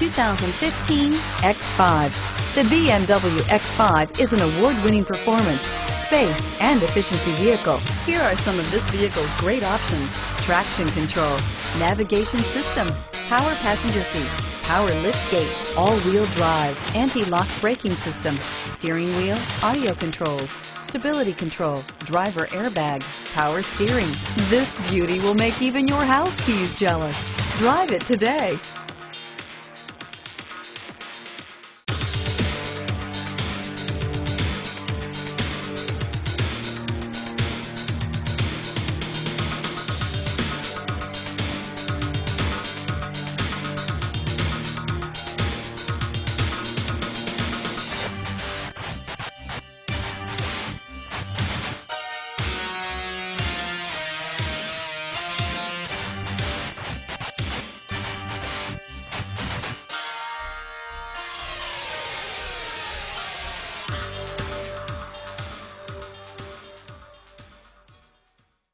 2015 X5. The BMW X5 is an award-winning performance, space, and efficiency vehicle. Here are some of this vehicle's great options. Traction control, navigation system, power passenger seat, power lift gate, all-wheel drive, anti-lock braking system, steering wheel, audio controls, stability control, driver airbag, power steering. This beauty will make even your house keys jealous. Drive it today.